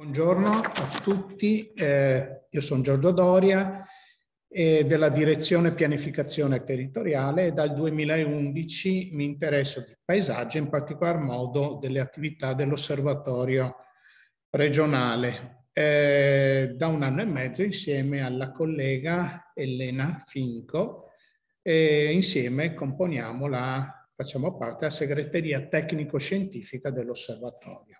Buongiorno a tutti, eh, io sono Giorgio Doria eh, della Direzione Pianificazione Territoriale e dal 2011 mi interesso del paesaggio, in particolar modo delle attività dell'osservatorio regionale. Eh, da un anno e mezzo insieme alla collega Elena Finco, e insieme componiamo la, facciamo parte della segreteria tecnico-scientifica dell'osservatorio.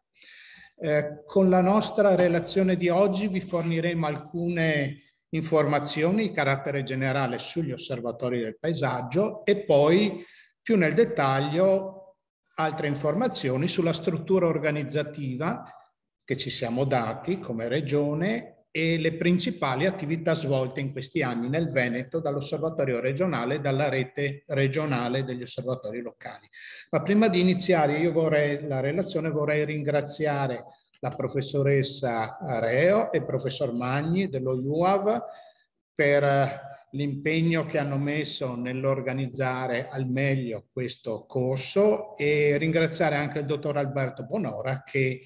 Eh, con la nostra relazione di oggi vi forniremo alcune informazioni di carattere generale sugli osservatori del paesaggio e poi più nel dettaglio altre informazioni sulla struttura organizzativa che ci siamo dati come regione e le principali attività svolte in questi anni nel Veneto dall'osservatorio regionale e dalla rete regionale degli osservatori locali. Ma prima di iniziare io vorrei, la relazione vorrei ringraziare la professoressa Reo e il professor Magni dello UAV per l'impegno che hanno messo nell'organizzare al meglio questo corso e ringraziare anche il dottor Alberto Bonora che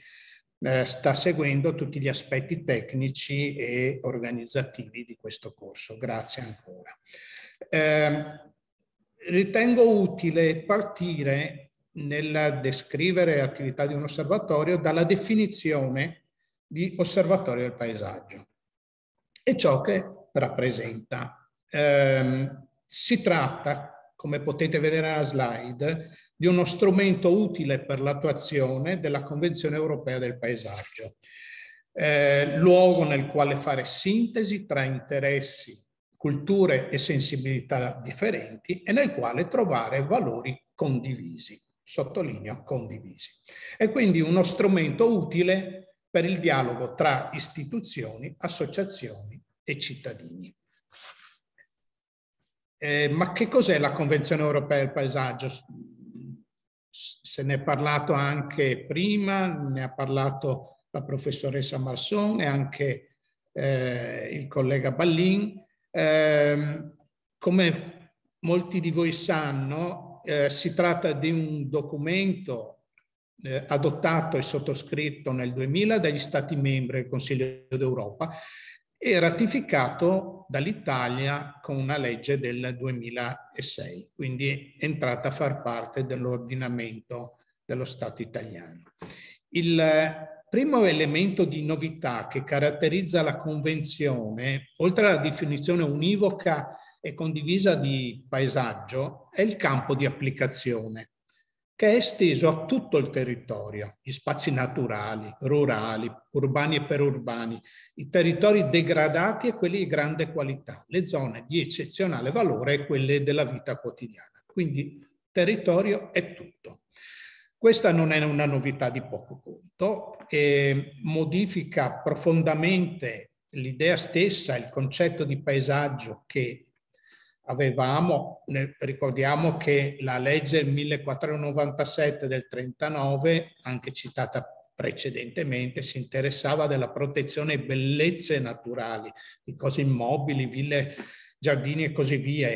eh, sta seguendo tutti gli aspetti tecnici e organizzativi di questo corso. Grazie ancora. Eh, ritengo utile partire nel descrivere l'attività di un osservatorio dalla definizione di osservatorio del paesaggio e ciò che rappresenta. Eh, si tratta, come potete vedere nella slide, di uno strumento utile per l'attuazione della Convenzione europea del paesaggio, eh, luogo nel quale fare sintesi tra interessi, culture e sensibilità differenti e nel quale trovare valori condivisi sottolineo condivisi. È quindi uno strumento utile per il dialogo tra istituzioni, associazioni e cittadini. Eh, ma che cos'è la Convenzione europea del paesaggio? Se ne è parlato anche prima, ne ha parlato la professoressa Marson e anche eh, il collega Ballin. Eh, come molti di voi sanno, eh, si tratta di un documento eh, adottato e sottoscritto nel 2000 dagli Stati membri del Consiglio d'Europa e ratificato dall'Italia con una legge del 2006, quindi è entrata a far parte dell'ordinamento dello Stato italiano. Il primo elemento di novità che caratterizza la Convenzione, oltre alla definizione univoca e condivisa di paesaggio è il campo di applicazione, che è esteso a tutto il territorio, gli spazi naturali, rurali, urbani e perurbani, i territori degradati e quelli di grande qualità, le zone di eccezionale valore e quelle della vita quotidiana. Quindi territorio è tutto. Questa non è una novità di poco conto modifica profondamente l'idea stessa, il concetto di paesaggio che avevamo, ricordiamo che la legge 1497 del 39, anche citata precedentemente, si interessava della protezione bellezze naturali, di cose immobili, ville, giardini e così via,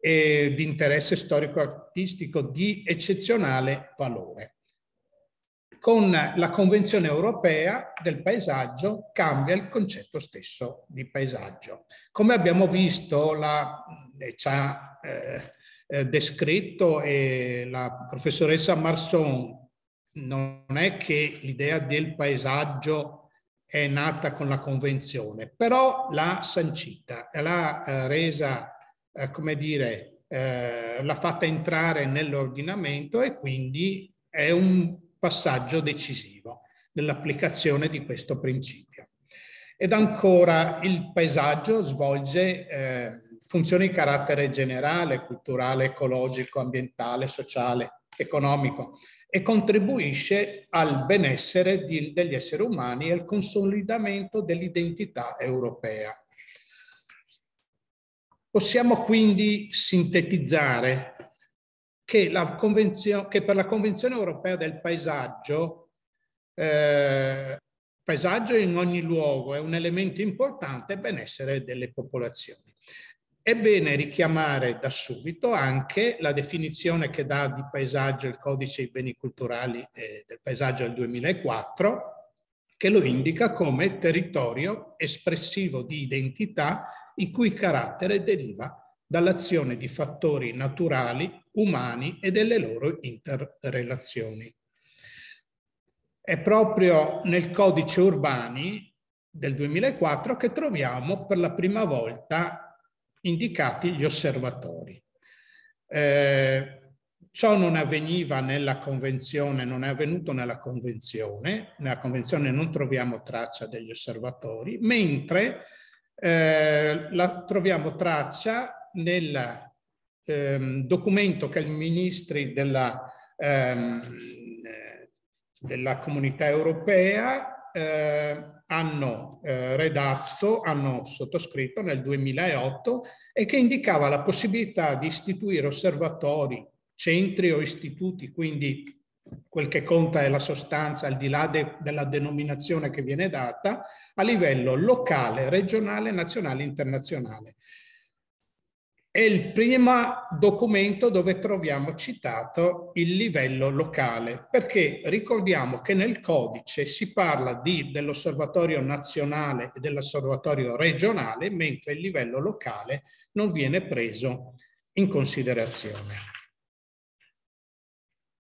e di interesse storico-artistico di eccezionale valore con la Convenzione europea del paesaggio cambia il concetto stesso di paesaggio. Come abbiamo visto, la, ci ha eh, eh, descritto e la professoressa Marson, non è che l'idea del paesaggio è nata con la Convenzione, però l'ha sancita, l'ha eh, resa, eh, come dire, eh, l'ha fatta entrare nell'ordinamento e quindi è un passaggio decisivo nell'applicazione di questo principio. Ed ancora il paesaggio svolge eh, funzioni di carattere generale, culturale, ecologico, ambientale, sociale, economico e contribuisce al benessere di, degli esseri umani e al consolidamento dell'identità europea. Possiamo quindi sintetizzare che, che per la Convenzione europea del paesaggio, eh, paesaggio in ogni luogo è un elemento importante benessere delle popolazioni. È bene richiamare da subito anche la definizione che dà di paesaggio il codice dei beni culturali eh, del paesaggio del 2004, che lo indica come territorio espressivo di identità il cui carattere deriva dall'azione di fattori naturali, umani e delle loro interrelazioni. È proprio nel codice urbani del 2004 che troviamo per la prima volta indicati gli osservatori. Eh, ciò non avveniva nella convenzione, non è avvenuto nella convenzione, nella convenzione non troviamo traccia degli osservatori, mentre eh, la troviamo traccia nel ehm, documento che i ministri della, ehm, della comunità europea eh, hanno eh, redatto, hanno sottoscritto nel 2008 e che indicava la possibilità di istituire osservatori, centri o istituti, quindi quel che conta è la sostanza al di là de, della denominazione che viene data, a livello locale, regionale, nazionale e internazionale. È il primo documento dove troviamo citato il livello locale, perché ricordiamo che nel codice si parla dell'osservatorio nazionale e dell'osservatorio regionale, mentre il livello locale non viene preso in considerazione.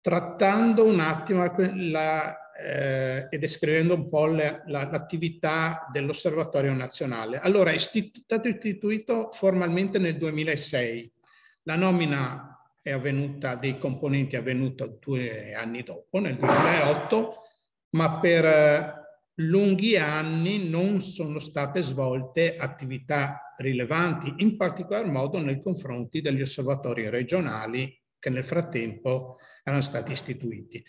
Trattando un attimo la, eh, e descrivendo un po' l'attività la, dell'Osservatorio Nazionale. Allora, è stato istituito formalmente nel 2006. La nomina è avvenuta, dei componenti è avvenuta due anni dopo, nel 2008, ma per eh, lunghi anni non sono state svolte attività rilevanti, in particolar modo nei confronti degli osservatori regionali che nel frattempo erano stati istituiti.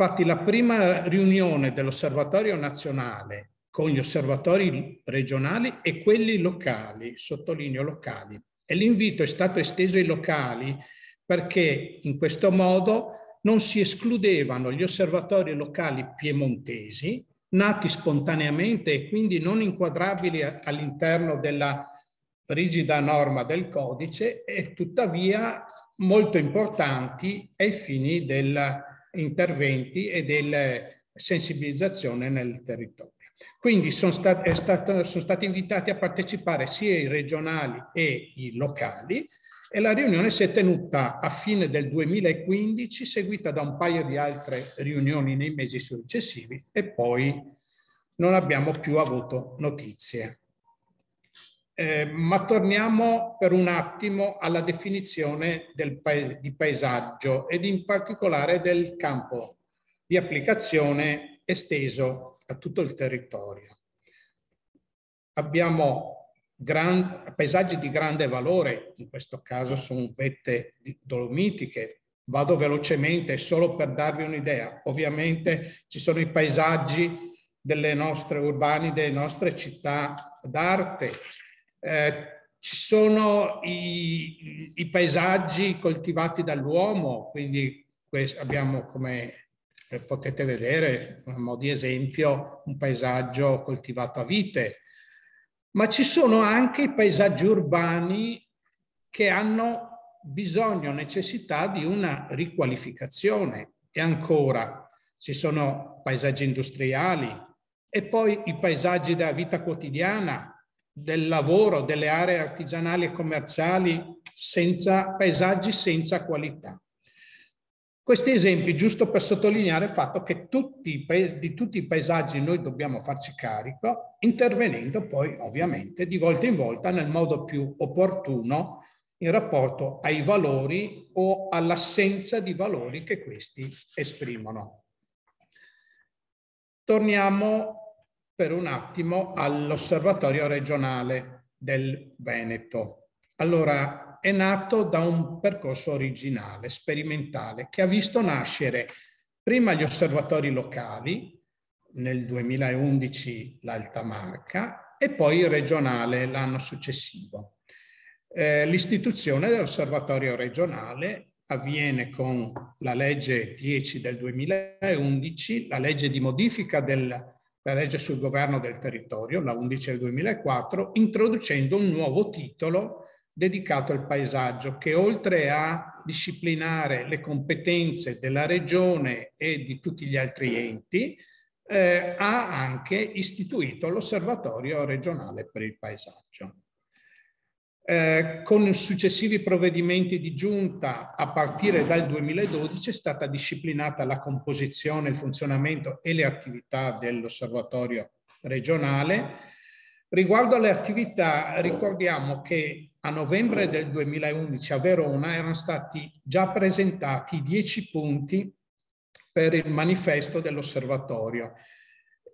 Infatti la prima riunione dell'Osservatorio nazionale con gli osservatori regionali e quelli locali, sottolineo locali, e l'invito è stato esteso ai locali perché in questo modo non si escludevano gli osservatori locali piemontesi, nati spontaneamente e quindi non inquadrabili all'interno della rigida norma del codice e tuttavia molto importanti ai fini del interventi e della sensibilizzazione nel territorio. Quindi sono, stat stato, sono stati invitati a partecipare sia i regionali e i locali e la riunione si è tenuta a fine del 2015, seguita da un paio di altre riunioni nei mesi successivi e poi non abbiamo più avuto notizie. Eh, ma torniamo per un attimo alla definizione pa di paesaggio ed in particolare del campo di applicazione esteso a tutto il territorio. Abbiamo gran, paesaggi di grande valore, in questo caso sono vette dolomitiche, vado velocemente solo per darvi un'idea. Ovviamente ci sono i paesaggi delle nostre urbani, delle nostre città d'arte, eh, ci sono i, i, paesaggi coltivati dall'uomo, quindi abbiamo come eh, potete vedere, a mo' di esempio, un paesaggio coltivato a vite, ma ci sono anche i paesaggi urbani che hanno bisogno, necessità di una riqualificazione. E ancora, ci sono paesaggi industriali e poi i paesaggi della vita quotidiana, del lavoro, delle aree artigianali e commerciali senza paesaggi senza qualità. Questi esempi, giusto per sottolineare il fatto che tutti, di tutti i paesaggi noi dobbiamo farci carico, intervenendo poi ovviamente di volta in volta nel modo più opportuno in rapporto ai valori o all'assenza di valori che questi esprimono. Torniamo per un attimo all'Osservatorio regionale del Veneto. Allora, è nato da un percorso originale, sperimentale, che ha visto nascere prima gli osservatori locali, nel 2011 l'Alta Marca, e poi il regionale l'anno successivo. Eh, l'istituzione dell'osservatorio regionale avviene con la legge 10 del 2011, la legge di modifica del la legge sul governo del territorio, la 11 del 2004, introducendo un nuovo titolo dedicato al paesaggio che oltre a disciplinare le competenze della regione e di tutti gli altri enti, eh, ha anche istituito l'Osservatorio regionale per il paesaggio. Eh, con successivi provvedimenti di giunta a partire dal 2012 è stata disciplinata la composizione, il funzionamento e le attività dell'osservatorio regionale. Riguardo alle attività, ricordiamo che a novembre del 2011 a Verona erano stati già presentati dieci punti per il manifesto dell'osservatorio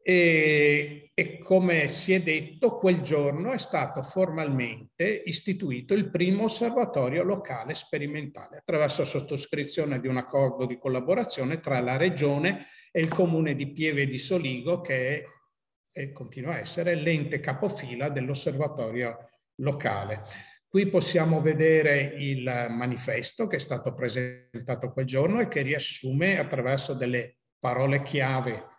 e, e, come si è detto, quel giorno è stato formalmente istituito il primo osservatorio locale sperimentale attraverso sottoscrizione di un accordo di collaborazione tra la Regione e il Comune di Pieve di Soligo, che è e continua a essere l'ente capofila dell'osservatorio locale. Qui possiamo vedere il manifesto che è stato presentato quel giorno e che riassume attraverso delle parole chiave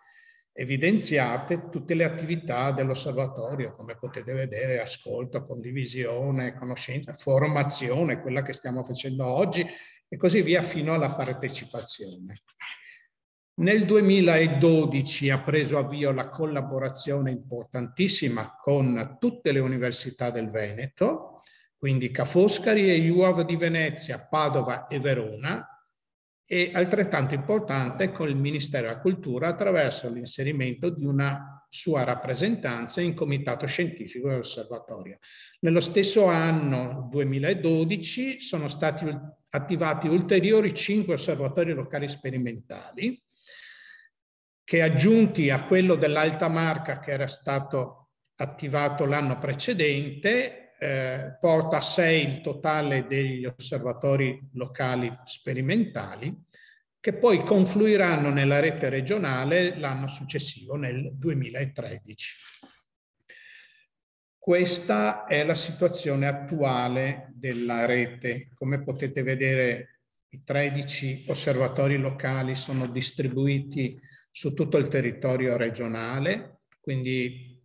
evidenziate tutte le attività dell'osservatorio, come potete vedere, ascolto, condivisione, conoscenza, formazione, quella che stiamo facendo oggi e così via fino alla partecipazione. Nel 2012 ha preso avvio la collaborazione importantissima con tutte le università del Veneto, quindi Ca' Foscari e UAV di Venezia, Padova e Verona, e altrettanto importante con il Ministero della Cultura attraverso l'inserimento di una sua rappresentanza in comitato scientifico dell'osservatorio. Nello stesso anno 2012 sono stati attivati ulteriori cinque osservatori locali sperimentali che aggiunti a quello dell'Alta Marca che era stato attivato l'anno precedente, eh, porta a sei il totale degli osservatori locali sperimentali che poi confluiranno nella rete regionale l'anno successivo, nel 2013. Questa è la situazione attuale della rete. Come potete vedere, i 13 osservatori locali sono distribuiti su tutto il territorio regionale, quindi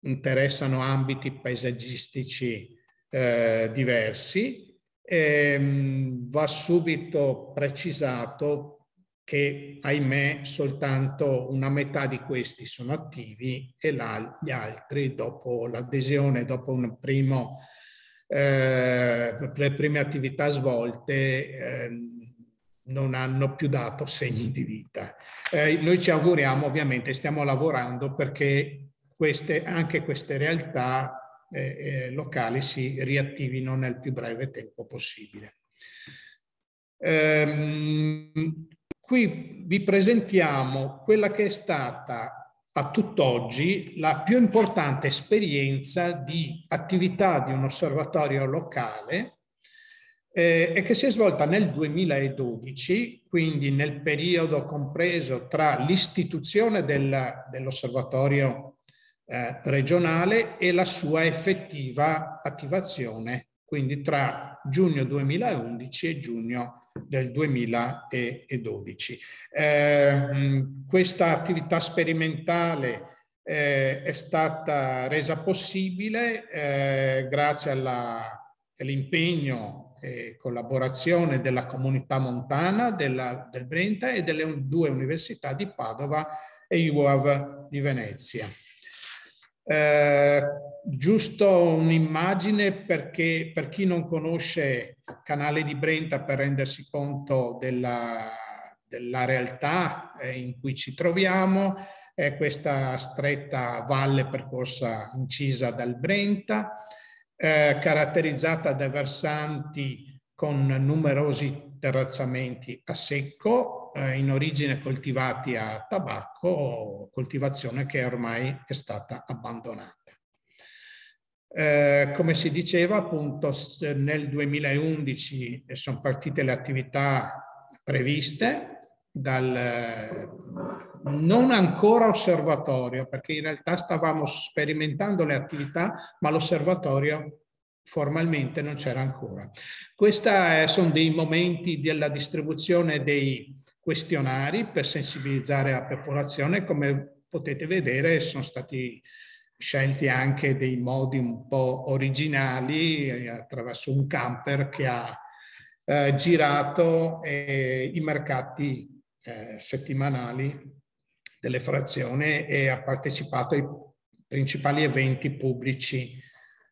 interessano ambiti paesaggistici eh, diversi. E, ehm, va subito precisato che, ahimè, soltanto una metà di questi sono attivi e gli altri, dopo l'adesione, dopo un primo, eh, le prime attività svolte, eh, non hanno più dato segni di vita. Eh, noi ci auguriamo, ovviamente, stiamo lavorando perché queste, anche queste realtà eh, eh, locali si riattivino nel più breve tempo possibile. Ehm, qui vi presentiamo quella che è stata a tutt'oggi la più importante esperienza di attività di un osservatorio locale eh, e che si è svolta nel 2012, quindi nel periodo compreso tra l'istituzione del, dell'osservatorio eh, regionale e la sua effettiva attivazione, quindi tra giugno 2011 e giugno del 2012. Eh, questa attività sperimentale eh, è stata resa possibile eh, grazie all'impegno e collaborazione della comunità montana della, del Brenta e delle due università di Padova e UAV di Venezia. Eh, giusto un'immagine perché per chi non conosce Canale di Brenta per rendersi conto della, della realtà eh, in cui ci troviamo, è questa stretta valle percorsa incisa dal Brenta, eh, caratterizzata da versanti con numerosi terrazzamenti a secco, eh, in origine coltivati a tabacco, coltivazione che ormai è stata abbandonata. Eh, come si diceva, appunto, nel 2011 sono partite le attività previste dal non ancora osservatorio, perché in realtà stavamo sperimentando le attività, ma l'osservatorio formalmente non c'era ancora. Questi sono dei momenti della distribuzione dei questionari per sensibilizzare la popolazione. Come potete vedere sono stati scelti anche dei modi un po' originali eh, attraverso un camper che ha eh, girato eh, i mercati eh, settimanali delle frazioni e ha partecipato ai principali eventi pubblici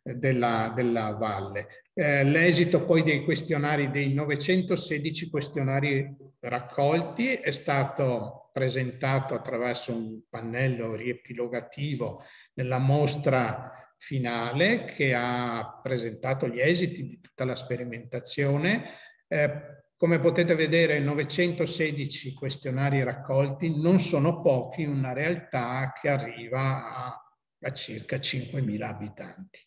della, della valle. Eh, l'esito poi dei questionari, dei 916 questionari raccolti, è stato presentato attraverso un pannello riepilogativo nella mostra finale che ha presentato gli esiti di tutta la sperimentazione. Eh, come potete vedere 916 questionari raccolti non sono pochi una realtà che arriva a, a circa 5.000 abitanti.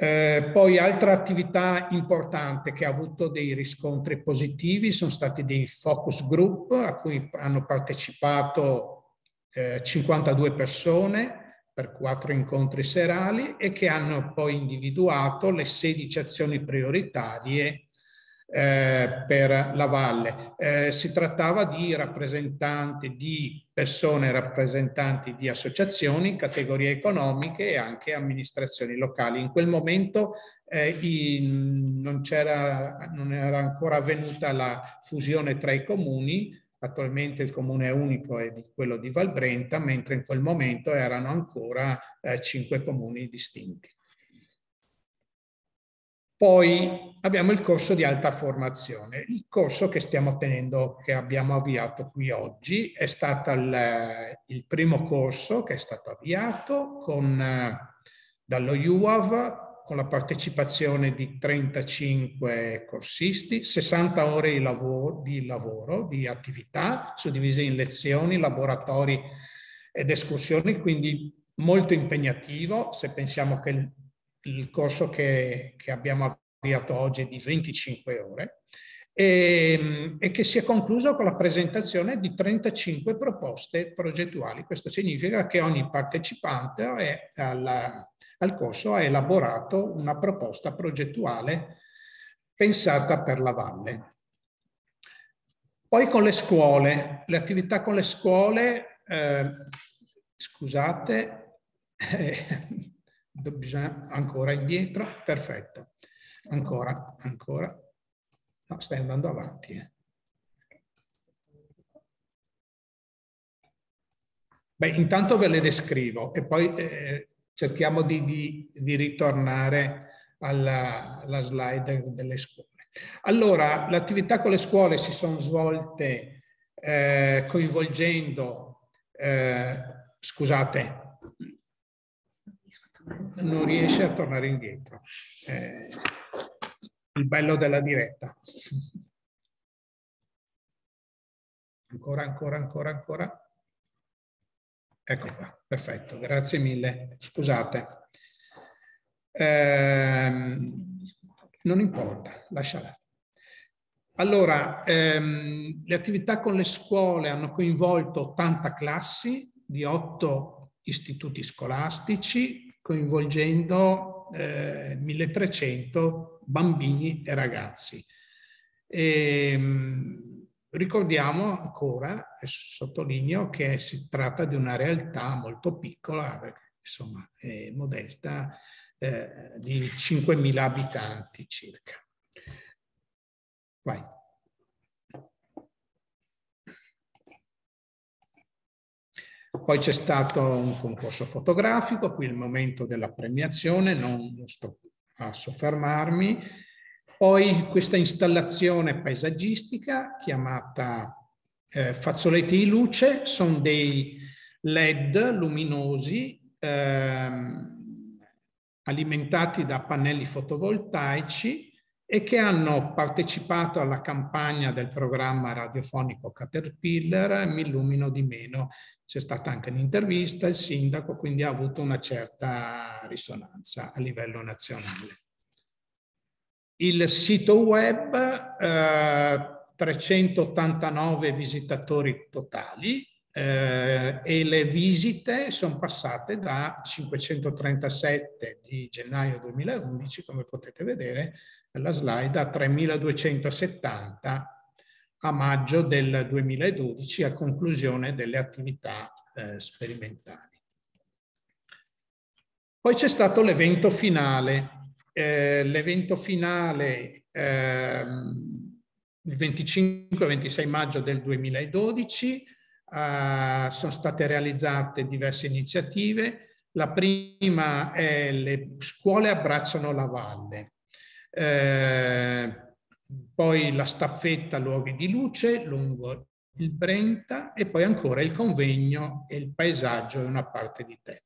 Eh, poi altra attività importante che ha avuto dei riscontri positivi sono stati dei focus group a cui hanno partecipato eh, 52 persone per quattro incontri serali e che hanno poi individuato le 16 azioni prioritarie eh, per la valle. Eh, si trattava di rappresentanti, di persone rappresentanti di associazioni, categorie economiche e anche amministrazioni locali. In quel momento eh, in, non, non era ancora avvenuta la fusione tra i comuni, Attualmente il comune unico è quello di Valbrenta, mentre in quel momento erano ancora eh, cinque comuni distinti. Poi abbiamo il corso di alta formazione. Il corso che stiamo tenendo, che abbiamo avviato qui oggi, è stato il, il primo corso che è stato avviato con, dallo UAV con la partecipazione di 35 corsisti, 60 ore di lavoro, di, lavoro, di attività suddivise in lezioni, laboratori ed escursioni, quindi molto impegnativo se pensiamo che il corso che, che abbiamo avviato oggi è di 25 ore e, e, che si è concluso con la presentazione di 35 proposte progettuali. Questo significa che ogni partecipante è alla, al corso ha elaborato una proposta progettuale pensata per la valle. Poi con le scuole, le attività con le scuole, eh, scusate, eh, bisogna ancora indietro, perfetto, ancora, ancora, no, stai andando avanti. Eh. Beh, intanto ve le descrivo e poi eh, cerchiamo di, di, di, ritornare alla, alla slide delle scuole. Allora, l'attività con le scuole si sono svolte eh, coinvolgendo, eh, scusate, non riesce a tornare indietro. Eh, il bello della diretta. Ancora, ancora, ancora, ancora. Ecco qua, perfetto, grazie mille. Scusate. Eh, non importa, lasciala. Allora, ehm, le attività con le scuole hanno coinvolto 80 classi di 8 istituti scolastici, coinvolgendo eh, 1300 bambini e ragazzi. E, ehm, ricordiamo ancora, e sottolineo, che si tratta di una realtà molto piccola, insomma, è modesta, eh, di 5.000 abitanti circa. Vai. Poi c'è stato un concorso fotografico, qui il momento della premiazione, non sto a soffermarmi. Poi questa installazione paesaggistica chiamata eh, fazzoletti di luce, sono dei LED luminosi ehm, alimentati da pannelli fotovoltaici e che hanno partecipato alla campagna del programma radiofonico Caterpillar Mi illumino di meno c'è stata anche un'intervista, il sindaco quindi ha avuto una certa risonanza a livello nazionale. Il sito web, eh, 389 visitatori totali eh, e le visite sono passate da 537 di gennaio 2011, come potete vedere nella slide, a 3270 a maggio del 2012 a conclusione delle attività eh, sperimentali. Poi c'è stato l'evento finale. Eh, l'evento finale ehm, il 25-26 maggio del 2012 uh, sono state realizzate diverse iniziative. La prima è le scuole abbracciano la valle. Eh, poi la staffetta Luoghi di Luce lungo il Brenta e poi ancora il convegno e il paesaggio è una parte di te.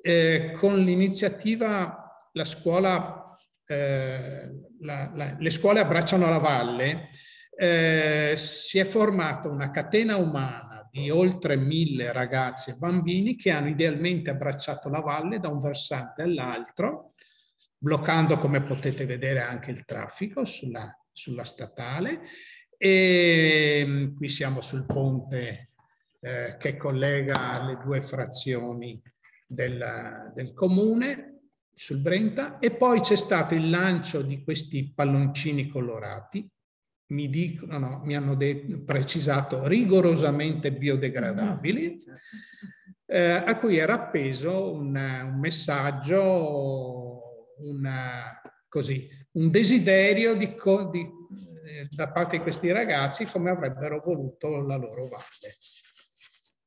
Eh, con l'iniziativa la scuola, eh, la, la, le scuole abbracciano la valle, eh, si è formata una catena umana di oltre mille ragazzi e bambini che hanno idealmente abbracciato la valle da un versante all'altro, bloccando come potete vedere anche il traffico sulla, sulla statale. E mm, qui siamo sul ponte eh, che collega le due frazioni del, del comune sul Brenta. E poi c'è stato il lancio di questi palloncini colorati. Mi, dicono, mi hanno detto, precisato rigorosamente biodegradabili, eh, a cui era appeso un, un messaggio, una, così, un desiderio di, di da parte di questi ragazzi come avrebbero voluto la loro valle.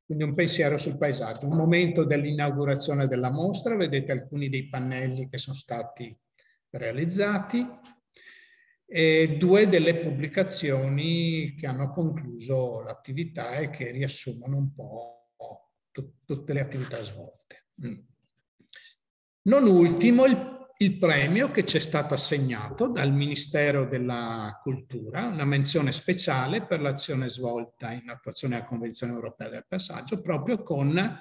Quindi un pensiero sul paesaggio. Un momento dell'inaugurazione della mostra, vedete alcuni dei pannelli che sono stati realizzati e due delle pubblicazioni che hanno concluso l'attività e che riassumono un po' tutte le attività svolte. Mm. Non ultimo il il premio che ci è stato assegnato dal Ministero della Cultura, una menzione speciale per l'azione svolta in attuazione della Convenzione Europea del Passaggio, proprio con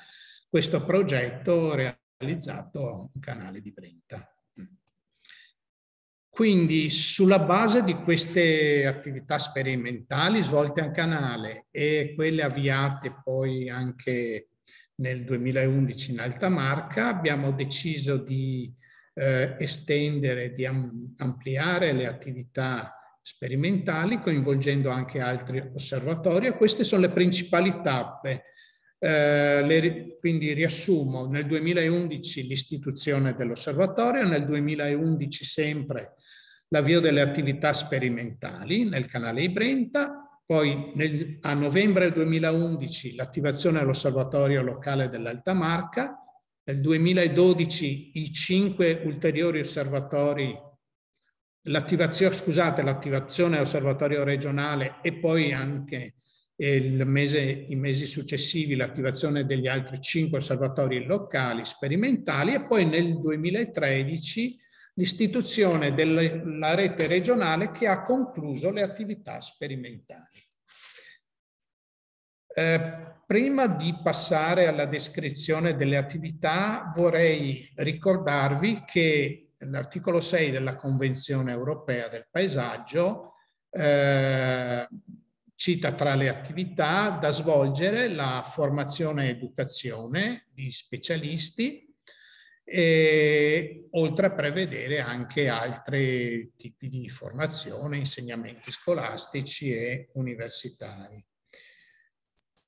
questo progetto realizzato in canale di Brenta. Quindi sulla base di queste attività sperimentali svolte a canale e quelle avviate poi anche nel 2011 in Alta Marca, abbiamo deciso di eh, estendere, di am ampliare le attività sperimentali coinvolgendo anche altri osservatori e queste sono le principali tappe. Eh, le, quindi riassumo, nel 2011 l'istituzione dell'osservatorio, nel 2011 sempre l'avvio delle attività sperimentali nel canale Ibrenta, poi nel, a novembre 2011 l'attivazione dell'osservatorio locale dell'Alta Marca, nel 2012 i cinque ulteriori osservatori, l'attivazione, scusate, l'attivazione dell'osservatorio regionale e poi anche mese, i mesi successivi l'attivazione degli altri cinque osservatori locali sperimentali e poi nel 2013 l'istituzione della rete regionale che ha concluso le attività sperimentali. Eh, prima di passare alla descrizione delle attività vorrei ricordarvi che l'articolo 6 della Convenzione europea del paesaggio eh, cita tra le attività da svolgere la formazione e educazione di specialisti e, oltre a prevedere anche altri tipi di formazione, insegnamenti scolastici e universitari.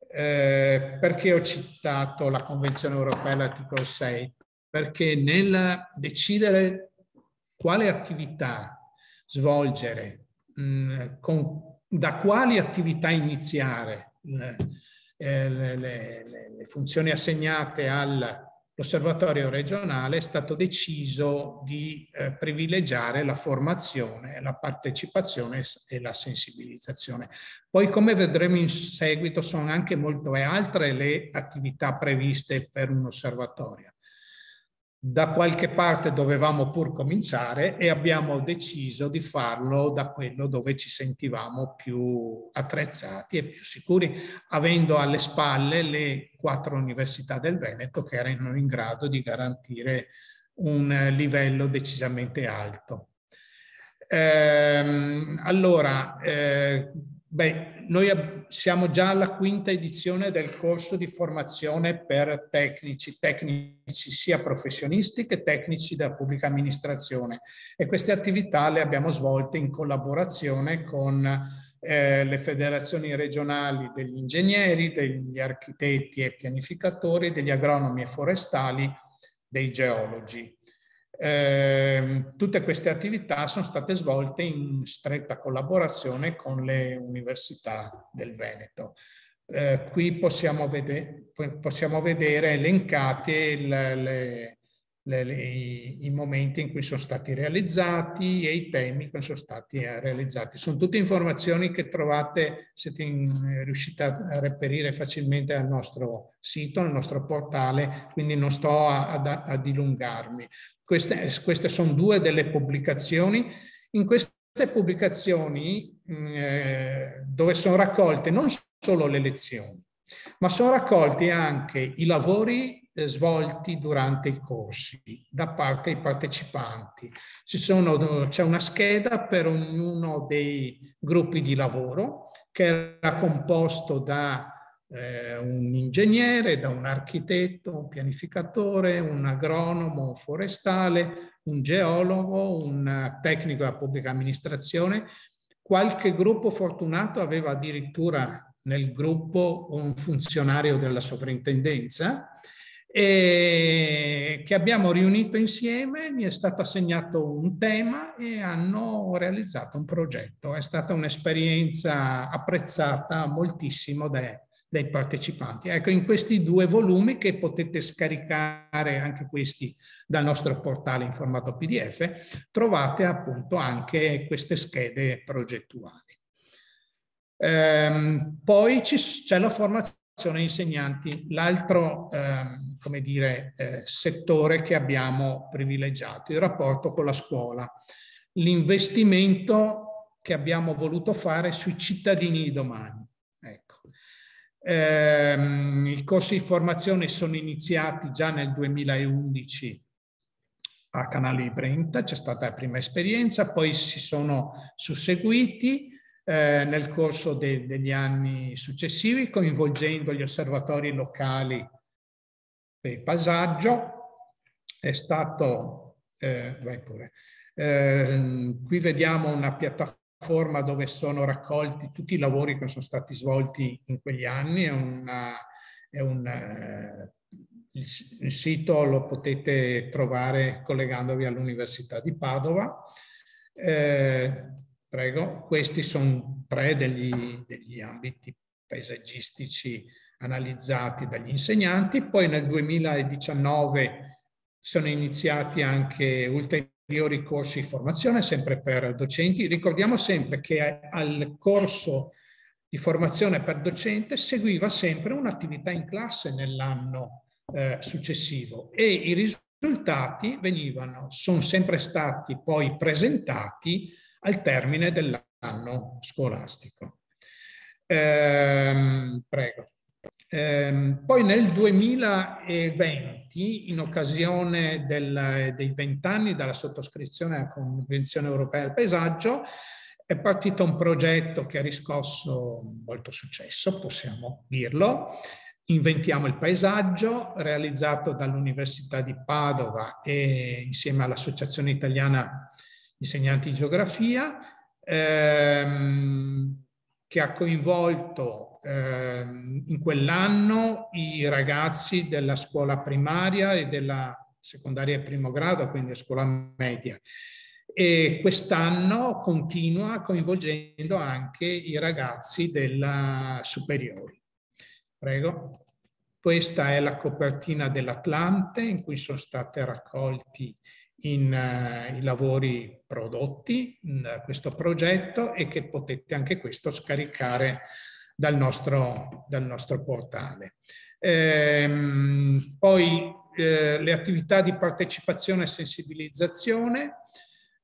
Eh, perché ho citato la Convenzione europea, l'articolo 6? Perché nel decidere quale attività svolgere, mh, mm, con, da quali attività iniziare eh, le, le, le funzioni assegnate al l'osservatorio regionale è stato deciso di eh, privilegiare la formazione, la partecipazione e la sensibilizzazione. Poi come vedremo in seguito sono anche molto altre le attività previste per un osservatorio da qualche parte dovevamo pur cominciare e abbiamo deciso di farlo da quello dove ci sentivamo più attrezzati e più sicuri, avendo alle spalle le quattro università del Veneto che erano in grado di garantire un livello decisamente alto. Ehm, allora, eh, Beh, noi siamo già alla quinta edizione del corso di formazione per tecnici, tecnici sia professionisti che tecnici della pubblica amministrazione e queste attività le abbiamo svolte in collaborazione con eh, le federazioni regionali degli ingegneri, degli architetti e pianificatori, degli agronomi e forestali, dei geologi. Eh, tutte queste attività sono state svolte in stretta collaborazione con le università del Veneto. Eh, qui possiamo, vede possiamo, vedere elencate le, le, le, i, i, momenti in cui sono stati realizzati e i temi che sono stati eh, realizzati. Sono tutte informazioni che trovate, siete in, riusciti a reperire facilmente al nostro sito, al nostro portale, quindi non sto a, a, a dilungarmi. Queste, queste sono due delle pubblicazioni. In queste pubblicazioni mm, eh, dove sono raccolte non solo le lezioni, ma sono raccolti anche i lavori eh, svolti durante i corsi da parte dei partecipanti. C'è una scheda per ognuno dei gruppi di lavoro che era composto da eh, un ingegnere, da un architetto, un pianificatore, un agronomo, forestale, un geologo, un tecnico della pubblica amministrazione. Qualche gruppo fortunato aveva addirittura nel gruppo un funzionario della sovrintendenza e che abbiamo riunito insieme, mi è stato assegnato un tema e hanno realizzato un progetto. È stata un'esperienza apprezzata moltissimo dai, dai partecipanti. Ecco, in questi due volumi che potete scaricare anche questi dal nostro portale in formato PDF, trovate appunto anche queste schede progettuali. Ehm, poi c'è la formazione insegnanti, l'altro ehm, come dire, eh, settore che abbiamo privilegiato, il rapporto con la scuola, l'investimento che abbiamo voluto fare sui cittadini di domani. Ehm, I corsi di formazione sono iniziati già nel 2011 a Canale di Brenta, c'è stata la prima esperienza, poi si sono susseguiti eh, nel corso de degli anni successivi, coinvolgendo gli osservatori locali del paesaggio. È stato, eh, vai pure, eh, qui vediamo una piattaforma dove sono raccolti tutti i lavori che sono stati svolti in quegli anni, è, una, è un, eh, il, il, sito lo potete trovare collegandovi all'Università di Padova. Eh, Prego, questi sono tre degli, degli ambiti paesaggistici analizzati dagli insegnanti. Poi nel 2019 sono iniziati anche ulteriori corsi di formazione, sempre per docenti. Ricordiamo sempre che al corso di formazione per docente seguiva sempre un'attività in classe nell'anno eh, successivo e i risultati venivano, sono sempre stati poi presentati al termine dell'anno scolastico. Ehm, prego. Ehm, poi nel 2020, in occasione del, dei vent'anni dalla sottoscrizione della Convenzione Europea del Paesaggio, è partito un progetto che ha riscosso molto successo, possiamo dirlo, Inventiamo il paesaggio, realizzato dall'Università di Padova e insieme all'Associazione Italiana insegnanti di geografia, ehm, che ha coinvolto ehm, in quell'anno i ragazzi della scuola primaria e della secondaria e primo grado, quindi scuola media. E quest'anno continua coinvolgendo anche i ragazzi della superiori. Prego. Questa è la copertina dell'Atlante in cui sono state raccolti in uh, i lavori prodotti in uh, questo progetto e che potete anche questo scaricare dal nostro, dal nostro portale. Ehm, poi eh, le attività di partecipazione e sensibilizzazione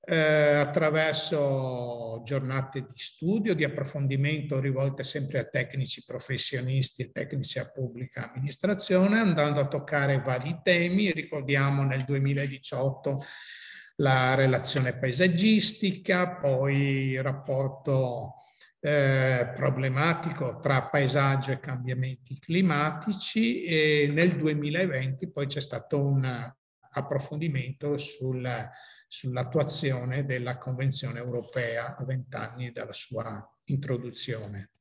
eh, attraverso giornate di studio, di approfondimento rivolte sempre a tecnici professionisti e tecnici a pubblica amministrazione, andando a toccare vari temi. Ricordiamo nel 2018 la relazione paesaggistica, poi il rapporto eh, problematico tra paesaggio e cambiamenti climatici e nel 2020 poi c'è stato un approfondimento sul sull'attuazione della Convenzione europea a vent'anni dalla sua introduzione.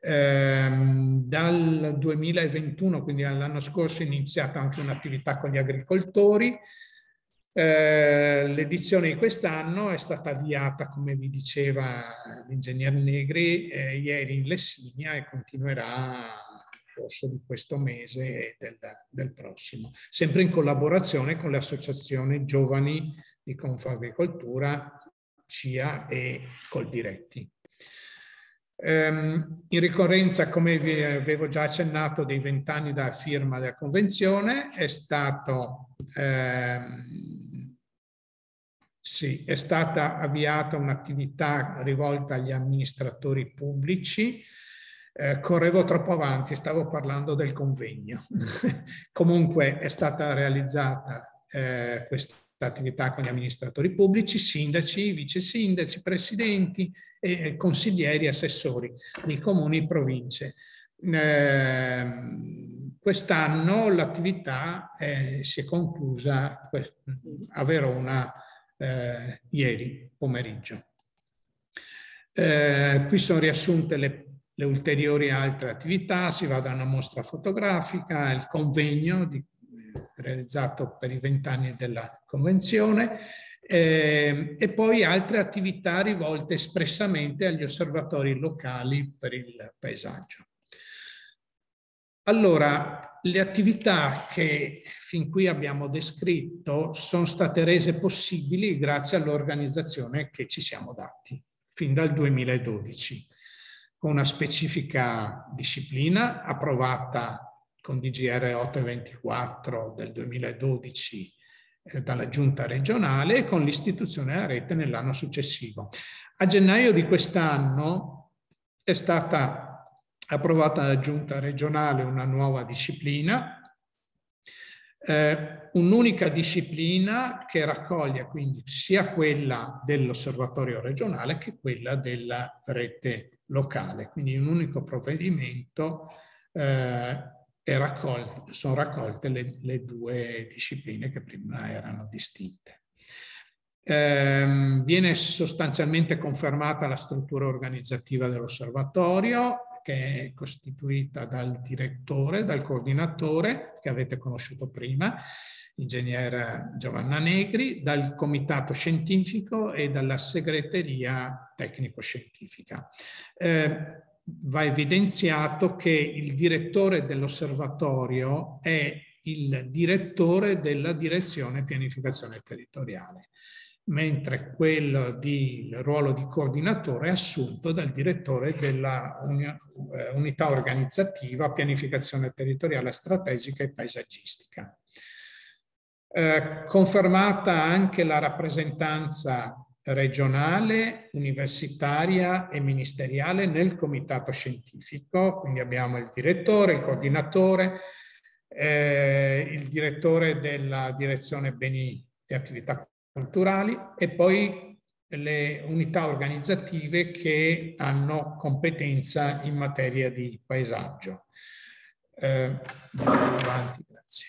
Ehm, dal 2021, quindi l'anno scorso, è iniziata anche un'attività con gli agricoltori, Eh, l'edizione di quest'anno è stata avviata, come vi diceva l'ingegner Negri, eh, ieri in Lessinia e continuerà nel corso di questo mese e del, del, prossimo, sempre in collaborazione con le associazioni giovani di Confagricoltura, CIA e Coldiretti. Um, in ricorrenza, come vi avevo già accennato, dei vent'anni dalla firma della Convenzione, è stato ehm, sì, è stata avviata un'attività rivolta agli amministratori pubblici. Eh, correvo troppo avanti, stavo parlando del convegno. Comunque è stata realizzata eh, questa attività con gli amministratori pubblici, sindaci, vice sindaci, presidenti, e consiglieri, assessori di comuni e province. Eh, quest'anno l'attività eh, si è conclusa, avere una eh, ieri pomeriggio. Eh, qui sono riassunte le, le, ulteriori altre attività, si va da una mostra fotografica, il convegno di, realizzato per i vent'anni della convenzione eh, e poi altre attività rivolte espressamente agli osservatori locali per il paesaggio. Allora, le attività che fin qui abbiamo descritto sono state rese possibili grazie all'organizzazione che ci siamo dati fin dal 2012, con una specifica disciplina approvata con DGR 824 del 2012 eh, dalla giunta regionale e con l'istituzione della rete nell'anno successivo. A gennaio di quest'anno è stata approvata dalla giunta regionale una nuova disciplina, eh, un'unica disciplina che raccoglie quindi sia quella dell'osservatorio regionale che quella della rete locale, quindi un unico provvedimento eh, raccolte, sono raccolte le, le, due discipline che prima erano distinte. Eh, viene sostanzialmente confermata la struttura organizzativa dell'osservatorio che è costituita dal direttore, dal coordinatore, che avete conosciuto prima, ingegnere Giovanna Negri, dal comitato scientifico e dalla segreteria tecnico-scientifica. Eh, va evidenziato che il direttore dell'osservatorio è il direttore della direzione pianificazione territoriale mentre quello di il ruolo di coordinatore è assunto dal direttore della eh, unità organizzativa pianificazione territoriale strategica e paesaggistica. Eh, confermata anche la rappresentanza regionale, universitaria e ministeriale nel comitato scientifico, quindi abbiamo il direttore, il coordinatore, eh, il direttore della direzione beni e attività culturali e poi le unità organizzative che hanno competenza in materia di paesaggio. Eh, avanti, grazie.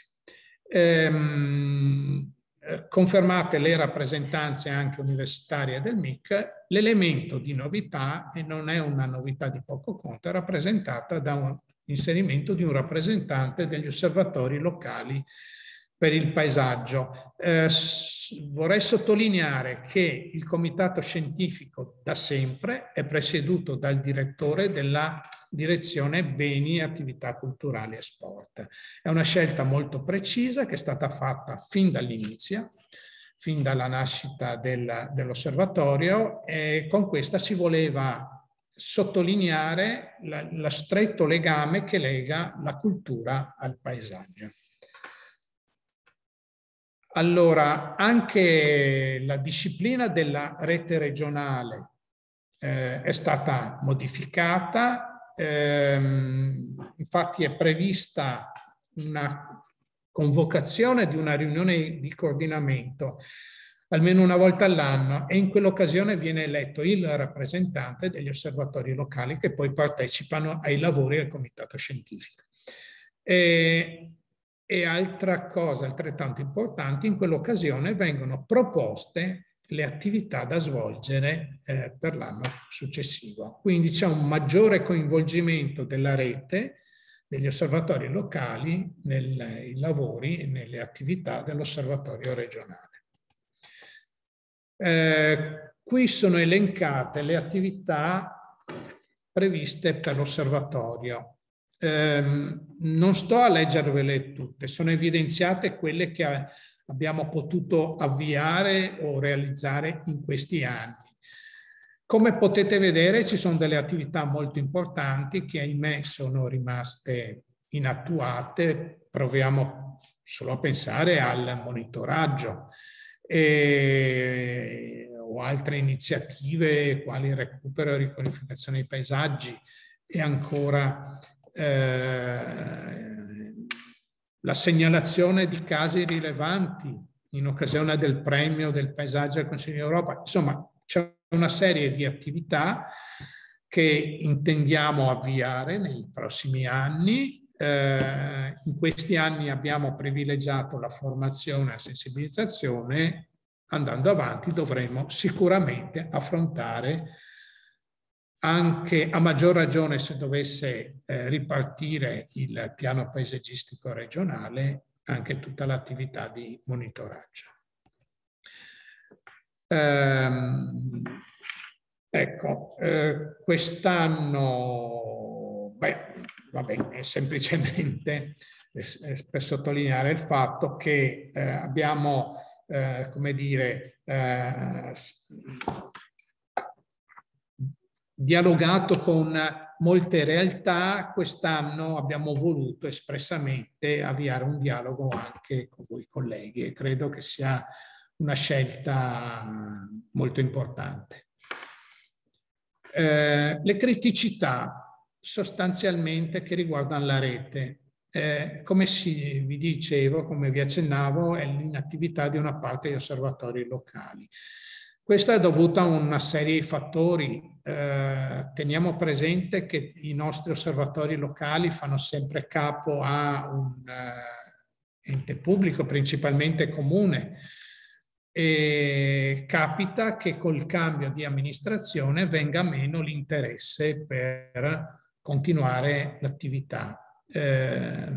Ehm, eh, confermate le rappresentanze anche universitarie del MIC, l'elemento di novità, e non è una novità di poco conto, è rappresentata da un inserimento di un rappresentante degli osservatori locali per il paesaggio. Eh, vorrei sottolineare che il comitato scientifico da sempre è presieduto dal direttore della direzione beni attività culturali e sport. È una scelta molto precisa che è stata fatta fin dall'inizio, fin dalla nascita del, dell'osservatorio e con questa si voleva sottolineare lo stretto legame che lega la cultura al paesaggio. Allora, anche la disciplina della rete regionale eh, è stata modificata, ehm, infatti è prevista una convocazione di una riunione di coordinamento almeno una volta all'anno e in quell'occasione viene eletto il rappresentante degli osservatori locali che poi partecipano ai lavori del comitato scientifico. E e altra cosa altrettanto importante, in quell'occasione vengono proposte le attività da svolgere eh, per l'anno successivo. Quindi c'è un maggiore coinvolgimento della rete, degli osservatori locali nei lavori e nelle attività dell'osservatorio regionale. Eh, qui sono elencate le attività previste per l'osservatorio. Eh, non sto a leggervele tutte, sono evidenziate quelle che abbiamo potuto avviare o realizzare in questi anni. Come potete vedere ci sono delle attività molto importanti che ahimè sono rimaste inattuate. Proviamo solo a pensare al monitoraggio e, o altre iniziative quali il recupero e riqualificazione dei paesaggi e ancora eh, la segnalazione di casi rilevanti in occasione del premio del paesaggio del Consiglio d'Europa. Insomma, c'è una serie di attività che intendiamo avviare nei prossimi anni. Eh, in questi anni abbiamo privilegiato la formazione e la sensibilizzazione. Andando avanti dovremo sicuramente affrontare anche a maggior ragione se dovesse eh, ripartire il piano paesaggistico regionale, anche tutta l'attività di monitoraggio. Ehm, ecco, eh, quest'anno, beh, è semplicemente per sottolineare il fatto che eh, abbiamo, eh, come dire, eh, dialogato con molte realtà, quest'anno abbiamo voluto espressamente avviare un dialogo anche con voi colleghi e credo che sia una scelta molto importante. Eh, le criticità sostanzialmente che riguardano la rete. Eh, come si, vi dicevo, come vi accennavo, è l'inattività di una parte degli osservatori locali. Questo è dovuto a una serie di fattori. Eh, teniamo presente che i nostri osservatori locali fanno sempre capo a un uh, ente pubblico, principalmente comune, e capita che col cambio di amministrazione venga meno l'interesse per continuare l'attività. Eh,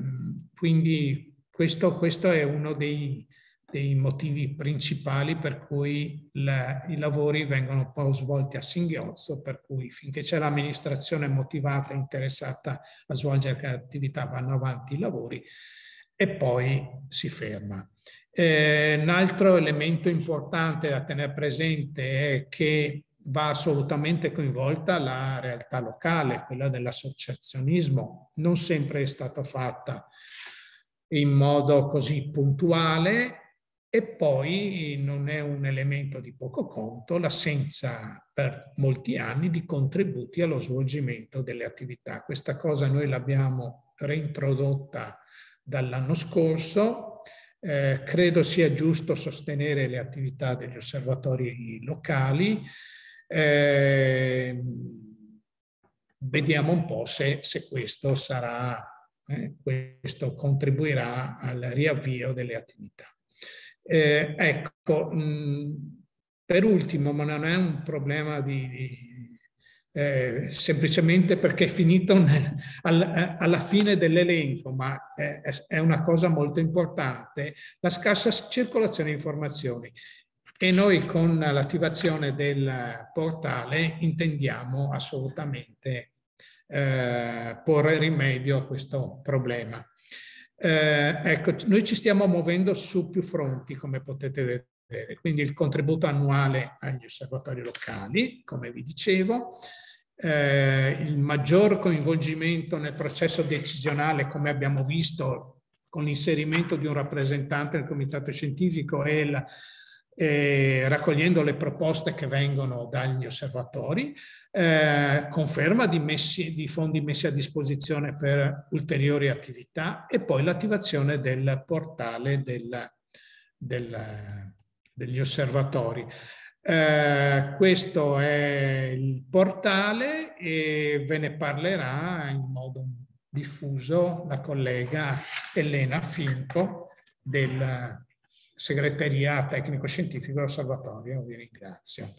quindi questo, questo, è uno dei, dei, motivi principali per cui la, i lavori vengono un po' svolti a singhiozzo, per cui finché c'è l'amministrazione motivata e interessata a svolgere l'attività vanno avanti i lavori e poi si ferma. Eh, un altro elemento importante da tenere presente è che va assolutamente coinvolta la realtà locale, quella dell'associazionismo. Non sempre è stata fatta in modo così puntuale e poi non è un elemento di poco conto l'assenza per molti anni di contributi allo svolgimento delle attività. Questa cosa noi l'abbiamo reintrodotta dall'anno scorso eh, credo sia giusto sostenere le attività degli osservatori locali. Eh, vediamo un po' se, se questo sarà, eh, questo contribuirà al riavvio delle attività. Eh, ecco, mh, per ultimo, ma non è un problema di, di eh, semplicemente perché è finito nel, al, eh, alla fine dell'elenco, ma è, è, una cosa molto importante, la scarsa circolazione di informazioni. E noi con l'attivazione del portale intendiamo assolutamente eh, porre rimedio a questo problema. Eh, ecco, noi ci stiamo muovendo su più fronti, come potete vedere. Quindi il contributo annuale agli osservatori locali, come vi dicevo, eh, il maggior coinvolgimento nel processo decisionale, come abbiamo visto con l'inserimento di un rappresentante del comitato scientifico e, la, e raccogliendo le proposte che vengono dagli osservatori, eh, conferma di, messi, di, fondi messi a disposizione per ulteriori attività e poi l'attivazione del portale del, del, degli osservatori. Eh, questo è il portale e ve ne parlerà in modo diffuso la collega Elena Finco del segreteria tecnico-scientifico dell'osservatorio. Vi ringrazio.